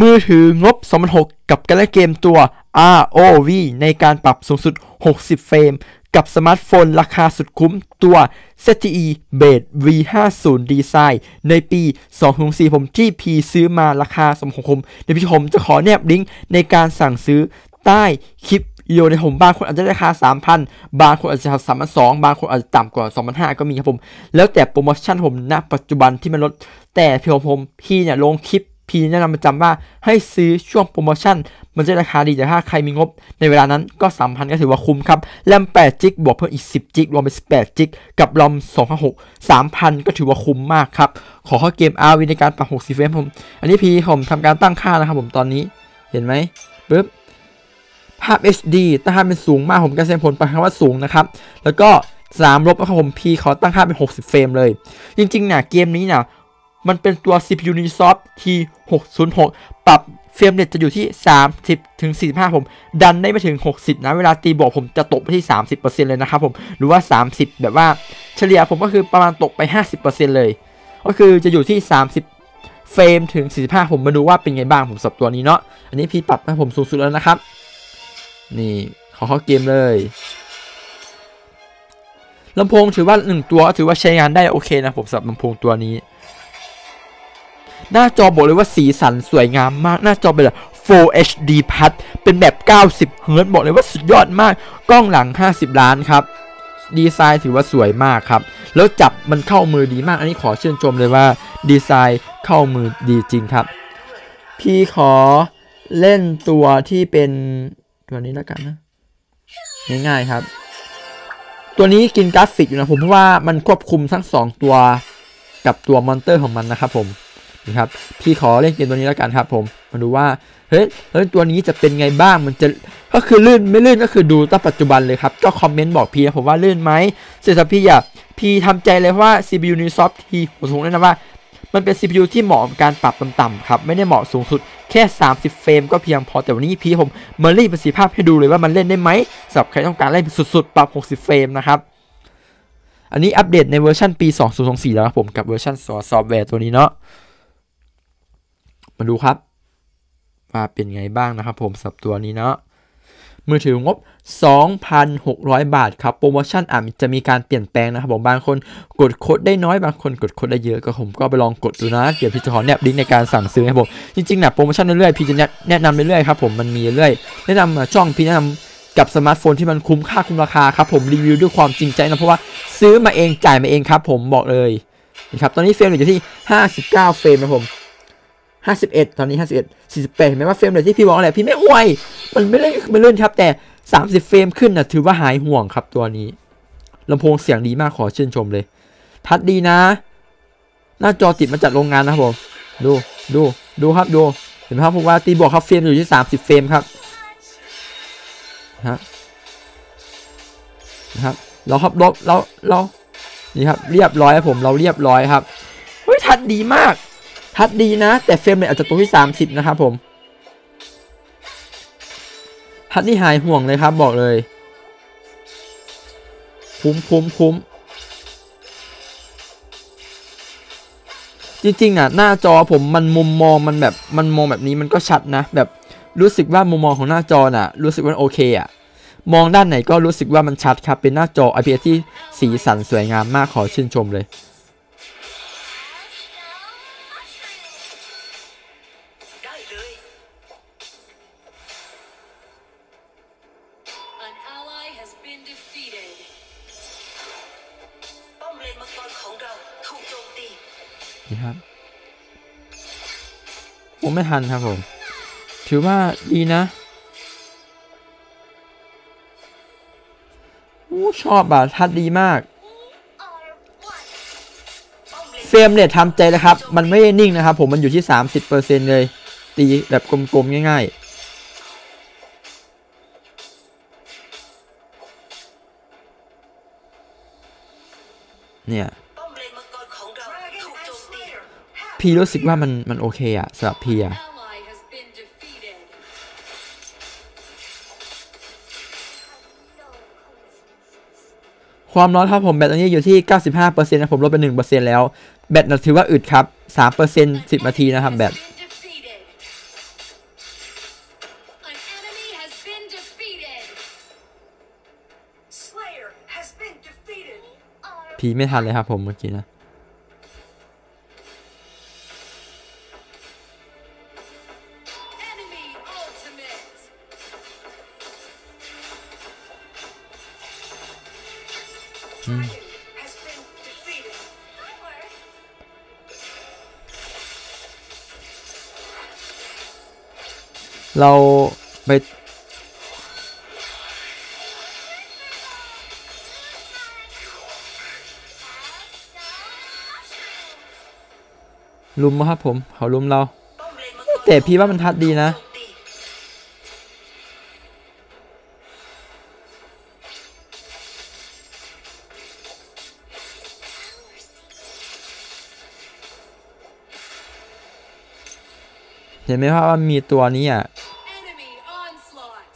มือถืองบ 2006 กับการเล่นเกมตัว ROV ในการปรับสูงสุด 60 เฟรม กับสมาร์ทโฟนราคาสุดคุ้มตัว ZTE Blade V50 Design ในปี 2004 ผมที่พีซื้อมาราคาสมของผมเดี๋ยวพี่ผมจะขอแนบลิงก์ในการสั่งซื้อใต้คลิปโอในผมบางคนอาจจะราคา 3,000 บางคนอาจจะสามพันสองบางคนอาจจะต่ำกว่า2,500 ก็มีครับผม แล้วแต่โปรโมชั่นผมณปัจจุบันที่มันลด แต่พี่ผมผมพี่เนี่ยลงคลิป พีแนะนำประจำว่าให้ซื้อช่วงโปรโมชั่น มันจะราคาดีแต่ถ้าใครมีงบในเวลานั้นก็สามพันก็ถือว่าคุ้มครับแรม8จิกบวกเพิ่มอีก 10จิกรวมเป็น18จิกกับรอม256 3,000 ก็ถือว่าคุ้มมากครับ ขอเข้าเกม RV ในการปรับ60เฟรมผม อันนี้พีผมทำการตั้งค่านะครับผมตอนนี้เห็นไหมปึ๊บภาพ HD ตั้งค่าเป็นสูงมากผมก็แสดงผลไปคำว่าสูงนะครับแล้วก็3ลบนะครับผมพีขอตั้งค่าเป็น 60 เฟรมเลย จริงๆเนี่ยเกมนี้เนี่ย มันเป็นตัว CPU Unisoft T606 ปรับเฟรมเรทจะอยู่ที่ 30ถึง45 ผม ดันได้ไม่ถึง 60 นะ เวลาตีบวกผมจะตกไปที่ 30%เลยนะครับผม หรือว่า 30 แบบว่าเฉลี่ยผมก็คือประมาณตกไป 50%เลย ก็คือจะอยู่ที่ 30 เฟรมถึง 45 ผมมาดูว่าเป็นไงบ้างผมสับตัวนี้เนาะ อันนี้พี่ปรับให้ผมสูงสุดแล้วนะครับ นี่ขอเข้าเกมเลยลำโพงถือว่าหนึ่งตัวถือว่าใช้งานได้โอเคนะผมสำหรับลำโพงตัวนี้ หน้าจอบอกเลยว่าสีสันสวยงามมาก หน้าจอเป็นแบบ Full HD พัดเป็นแบบ 90เฮิร์ตบอกเลยว่าสุดยอดมาก กล้องหลัง 50 ล้านครับ ดีไซน์ถือว่าสวยมากครับ แล้วจับมันเข้ามือดีมาก อันนี้ขอเชื่นชมเลยว่า ดีไซน์เข้ามือดีจริงครับ พี่ขอเล่นตัวที่เป็นตัวนี้แล้วกันนะ ง่ายๆครับ ตัวนี้กินกราฟิกอยู่นะผมเพราะว่ามันควบคุมทั้ง 2 ตัวกับตัว monster ของมันนะครับผม นะครับพี่ขอเล่นเกมตัวนี้แล้วกันครับผมมาดูว่าเฮ้ยเฮ้ยตัวนี้จะเป็นไงบ้างมันจะก็คือลื่นไม่ลื่นก็คือดูตั้งปัจจุบันเลยครับก็คอมเมนต์บอกพี่นะผมว่าลื่นไหมเสร็จแล้วพี่อย่าพี่ทำใจเลยเพราะว่า CPU Unisoft T ผมสูงแนะนำว่ามันเป็น CPU ที่เหมาะกับการปรับต่ำๆครับ ไม่ได้เหมาะสูงสุดแค่ 30 เฟรมก็เพียงพอ แต่วันนี้พี่ผมมารีดประสิทธิภาพให้ดูเลยว่ามันเล่นได้ไหมสำหรับใครต้องการเล่นสุดๆ ปรับ 60 เฟรมนะครับ อันนี้อัปเดตในเวอร์ชันปี 2024 แล้วครับผมกับเวอร์ชันซอฟต์แวร์ตัวนี้เนาะ มาดูครับว่าเป็นไงบ้างนะครับผมสำหรับตัวนี้เนาะมือถืองบ 2,600 บาทครับ โปรโมชั่นอาจจะมีการเปลี่ยนแปลงนะครับผมบางคนกดโค้ดได้น้อยบางคนกดโค้ดได้เยอะก็ผมก็ไปลองกดดูนะ เดี๋ยวพี่จะขอแนบลิงก์ในการสั่งซื้อให้ผมจริงๆนะโปรโมชั่นเรื่อยๆพี่จะแนะนำเรื่อยๆครับผมมันมีเรื่อยแนะนำช่องพี่แนะนำกับสมาร์ทโฟนที่มันคุ้มค่าคุ้มราคาครับผมรีวิวด้วยความจริงใจนะเพราะว่าซื้อมาเองจ่ายมาเองครับผมบอกเลยนะครับตอนนี้เฟรมอยู่ที่ 59 เฟรมนะผม 51 ตอนนี้ 51 48เห็นไหมว่าเฟรมเลยที่พี่บอกอะไรพี่ไม่อวย มันไม่เล่นไม่เล่นครับ แต่ 30 เฟรมขึ้นนะถือว่าหายห่วงครับตัวนี้ลำโพงเสียงดีมากขอชื่นชมเลย ทัดดีนะ หน้าจอติดมาจากโรงงานนะครับผม ดู ดู ดูครับ ดู เห็นไหมครับผมว่าตีบวกครับเฟรมอยู่ที่ 30 เฟรมครับ ฮะ นะครับ เราครับลบเรา เรา นี่ครับ เรียบร้อยครับผม เราเรียบร้อยครับ เฮ้ย ทัดดีมาก ทัดดีนะ แต่เฟรมเนี่ยอาจจะตรงที่ 30 นะครับผมทัดนี่หายห่วงเลยครับบอกเลย คุ้มคุ้มคุ้มจริงๆอะหน้าจอผมมันมุมมองมันแบบมันมองแบบนี้มันก็ชัดนะ แบบรู้สึกว่ามุมมองของหน้าจอน่ะ รู้สึกว่าโอเคอะมองด้านไหนก็รู้สึกว่ามันชัดครับ เป็นหน้าจอ IPS ที่สีสันสวยงามมากขอชื่นชมเลย ไม่ทันครับผม ถือว่าดีนะอู้ชอบอะทัดดีมากเฟรมเรททำใจแล้วครับ มันไม่นิ่งนะครับ ผมมันอยู่ที่ 30%เลย ตีแบบกลมๆ ง่ายๆ เนี่ย พีรู้สึกว่ามันมันโอเคอะสำหรับพีอะความร้อนครับผมแบตตอนนี้อยู่ที่ 95%นะผมลดไป 1%แล้ว แบตถือว่าอึดครับ 3% 10 นาทีนะครับแบตพีไม่ทันเลยครับผมเมื่อกี้นะ เราไปลุมมาครับผม เขาลุมเรา แต่พี่ว่ามันทัดดีนะ เห็นไหมครับว่ามีตัวนี้อะ Enemy onslaught.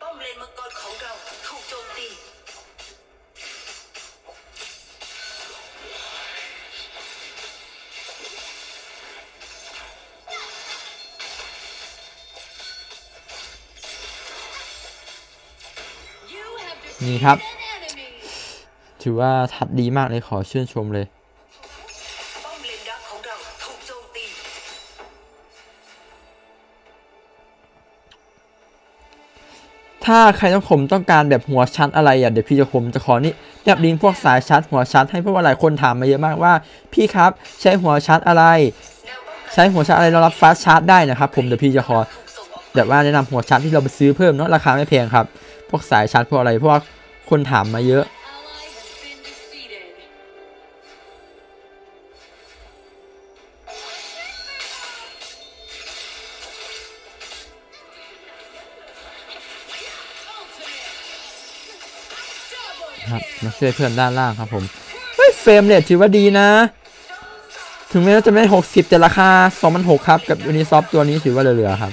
ป้อมเลนมังกรของเราถูกโจมตี You have นี่ครับ defeated an enemy. ถือว่าทัดดีมากเลยขอชื่นชมเลย ถ้าใครต้องผมต้องการแบบหัวชัดอะไรอะเดี๋ยวพี่จะผมจะขอนี่แนบลิงก์พวกสายชัดหัวชัดให้เพราะว่าหลายคนถามมาเยอะมากว่า พี่ครับใช้หัวชัดอะไร ใช้หัวชัดอะไรเรารับฟาสชาร์จได้นะครับ ผมเดี๋ยวพี่จะขอแบบว่าแนะนำหัวชัดที่เราไปซื้อเพิ่มเนาะราคาไม่แพงครับ พวกสายชัดพวกอะไรพวกคนถามมาเยอะ ครับมาช่วยเพื่อนด้านล่างครับผมเฮ้ยเฟรมเรทถือว่าดีนะ ถึงแม้ว่าจะไม่ 60 แต่ราคา2,600ครับ กับยูนิซอฟตัวนี้ถือว่าเหลือๆครับ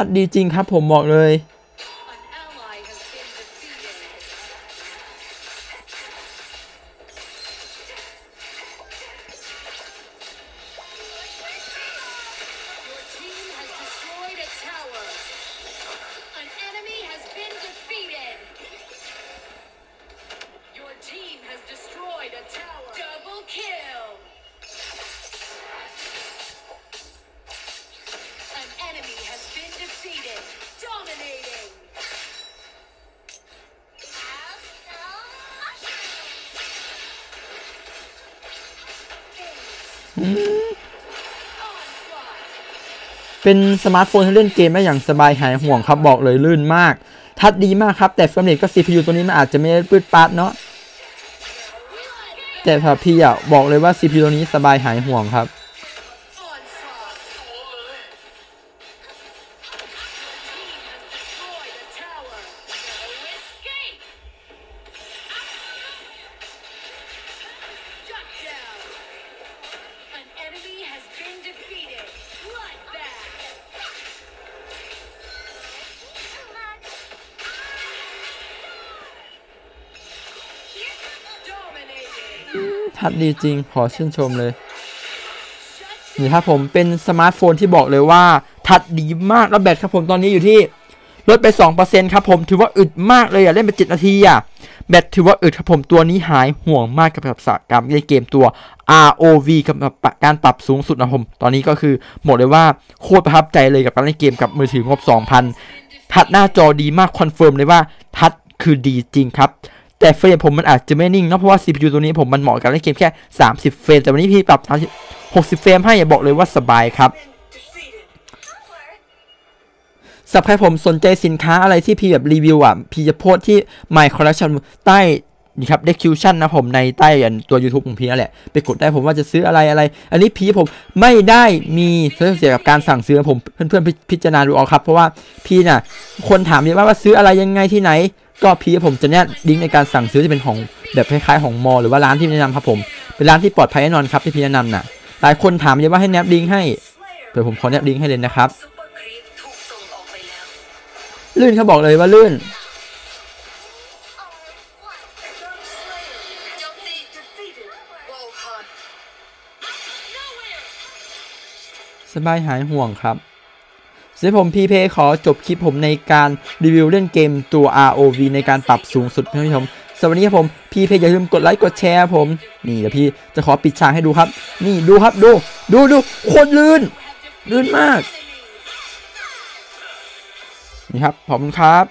ัดดีจริงครับผมบอกเลย เป็นสมาร์ทโฟนที่เล่นเกมได้อย่างสบายหายห่วงครับบอกเลยลื่นมาก ทัชดีมากครับ แต่ frame rate ก็ CPU ตัวนี้มันอาจจะไม่ได้ปรู๊ดปร๊าดเนาะแต่สำหรับพี่อะบอกเลยว่า CPU ตัวนี้สบายหายห่วงครับ ทัชดีจริงขอชื่นชมเลยนี่ครับผมเป็นสมาร์ทโฟนที่บอกเลยว่าทัชดีมากแล้วแบตครับผมตอนนี้อยู่ที่ลดไป 2%ครับผมถือว่าอึดมากเลยอะเล่นไป7นาทีอะแบตถือว่าอึดครับผมตัวนี้หายห่วงมากกับกับสกรรมในเกมตัว ROV กับการปรับสูงสุดนะผมตอนนี้ก็คือบอกเลยว่าโคตรประทับใจเลยกับการเล่นเกมกับมือถืองบ 2,000 ทัชหน้าจอดีมาก confirm เลยว่าทัดคือดีจริงครับ แต่เฟรมผมมันอาจจะไม่นิ่งเนาะเพราะว่า CPU ตัวนี้ผมมันเหมาะกับเล่นเกมแค่ 30 เฟรมแต่วันนี้พี่ปรับ60 เฟรมให้บอกเลยว่าสบายครับสำหรับใครผมสนใจสินค้าอะไรที่พี่แบบรีวิวอะ พี่จะโพสที่ My Collection ใต้นี่ครับ description นะผมในใต้อันตัว YouTube ของพี่นั่นแหละ ไปกดได้ผมว่าจะซื้ออะไรอะไร อันนี้พี่ผมไม่ได้มีเรื่อเสียกับการสั่งซื้อผมเพื่อนๆพิพิจารณาดูเอาครับ เพราะว่าพี่น่ะ คนถามเยอะมากว่าซื้ออะไรยังไงที่ไหน ก็พีผมจะแนะลิงก์ในการสั่งซื้อที่เป็นของแบบคล้ายๆของมอหรือว่าร้านที่แนะนำครับผม เป็นร้านที่ปลอดภัยแน่นอนครับที่พี่แนะนำน่ะหลายคนถามเยอะว่าให้แนบลิงก์ให้เดี๋ยวผมขอแนบลิงก์ให้เลยนะครับ ลื่นเขาบอกเลยว่าลื่น สบายหายห่วงครับ สำหรับผมพีเพขอจบคลิปผมในการรีวิวเล่นเกมตัว ROV ในการปรับสูงสุดเพื่อนผู้ชมสวัสดีครับผมพีเพอย่าลืมกดไลค์กดแชร์ผม นี่เดี๋ยวพี่จะขอปิดฉากให้ดูครับ นี่ดูครับดู ดูดูโคตรลื่น ลื่นมาก นี่ครับ ขอบคุณครับ